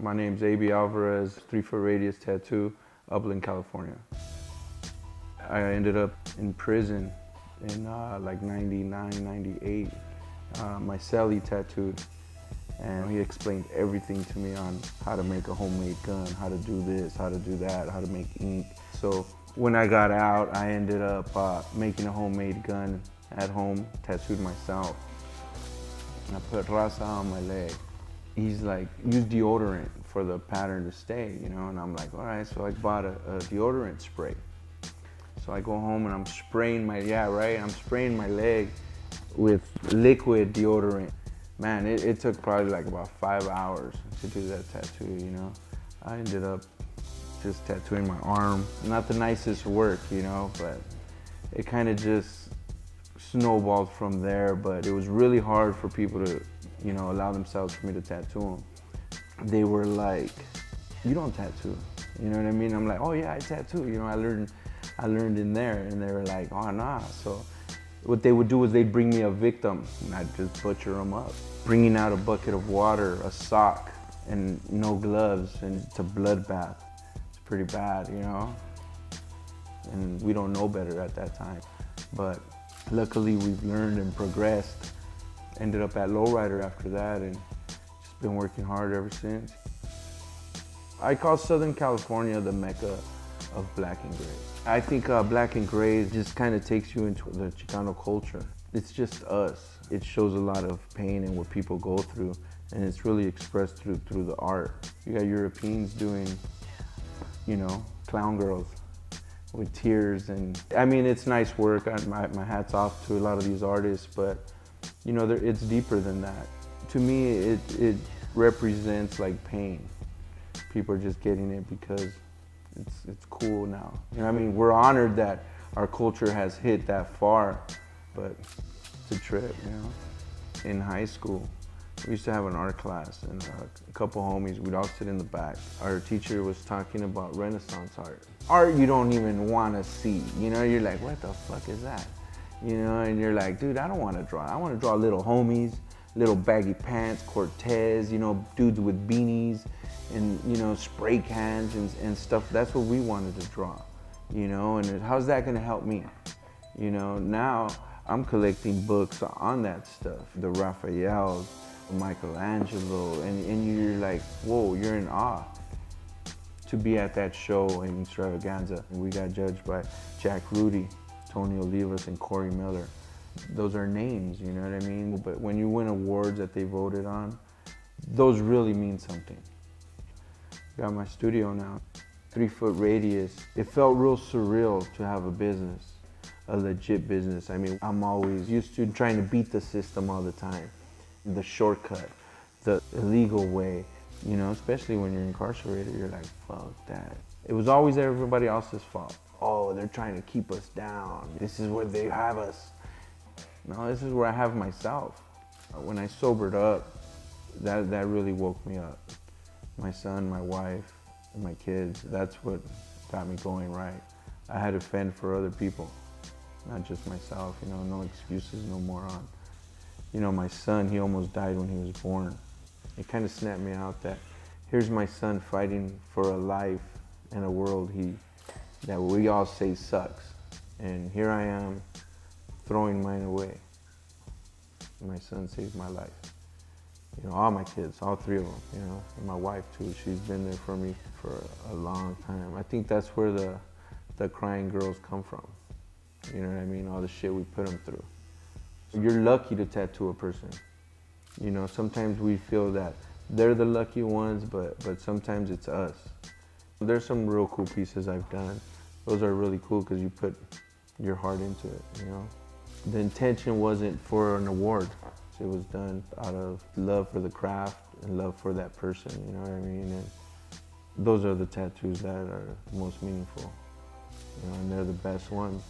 My name's Abey Alvarez, three foot radius tattoo, Upland, California. I ended up in prison in uh, like 99, 98. Uh, my cellie tattooed and he explained everything to me on how to make a homemade gun, how to do this, how to do that, how to make ink. So when I got out, I ended up uh, making a homemade gun at home, tattooed myself. And I put raza on my leg. He's like, use deodorant for the pattern to stay, you know? And I'm like, all right, so I bought a, a deodorant spray. So I go home and I'm spraying my, yeah, right? I'm spraying my leg with liquid deodorant. Man, it, it took probably like about five hours to do that tattoo, you know? I ended up just tattooing my arm. Not the nicest work, you know, but it kind of just snowballed from there. But it was really hard for people to, you know, allow themselves for me to tattoo them. They were like, "You don't tattoo," you know what I mean? I'm like, "Oh yeah, I tattoo." You know, I learned, I learned in there, and they were like, "Oh nah." So what they would do is they'd bring me a victim, and I'd just butcher them up. Bringing out a bucket of water, a sock, and no gloves, and it's a bloodbath It's pretty bad, you know? And we don't know better at that time. But luckily we've learned and progressed. Ended up at Lowrider after that and just been working hard ever since. I call Southern California the mecca of black and gray. I think uh, black and gray just kind of takes you into the Chicano culture. It's just us. It shows a lot of pain and what people go through and it's really expressed through through the art. You got Europeans doing you know, clown girls with tears. And I mean, it's nice work. I, my, my hat's off to a lot of these artists, but you know, it's deeper than that. To me, it, it represents like pain. People are just getting it because it's, it's cool now. You know, I mean, we're honored that our culture has hit that far, but it's a trip, you know. In high school, we used to have an art class and uh, a couple homies, we'd all sit in the back. Our teacher was talking about Renaissance art. Art you don't even want to see, you know, you're like, what the fuck is that? You know, and you're like, dude, I don't want to draw. I want to draw little homies, little baggy pants, Cortez, you know, dudes with beanies and, you know, spray cans and, and stuff. That's what we wanted to draw, you know, and how's that going to help me? You know, now I'm collecting books on that stuff, the Raphaels, Michelangelo, and, and you're like, whoa, you're in awe to be at that show in Extravaganza. We got judged by Jack Rudy, Tony Olivas, and Corey Miller. Those are names, you know what I mean? But when you win awards that they voted on, those really mean something. Got my studio now, three foot radius. It felt real surreal to have a business, a legit business. I mean, I'm always used to trying to beat the system all the time the shortcut, the illegal way, you know, especially when you're incarcerated, you're like, fuck that. It was always everybody else's fault. Oh, they're trying to keep us down. This is where they have us. No, this is where I have myself. Uh, when I sobered up, that, that really woke me up. My son, my wife, and my kids, that's what got me going right. I had to fend for other people, not just myself, you know, no excuses, no more on you know, my son, he almost died when he was born. It kind of snapped me out that here's my son fighting for a life in a world he that we all say sucks. And here I am throwing mine away. My son saved my life. You know, all my kids, all three of them, you know, and my wife too. She's been there for me for a long time. I think that's where the, the crying girls come from. You know what I mean? All the shit we put them through. You're lucky to tattoo a person. You know, sometimes we feel that they're the lucky ones, but, but sometimes it's us. There's some real cool pieces I've done. Those are really cool because you put your heart into it, you know. The intention wasn't for an award. It was done out of love for the craft and love for that person, you know what I mean? And those are the tattoos that are most meaningful, you know, and they're the best ones.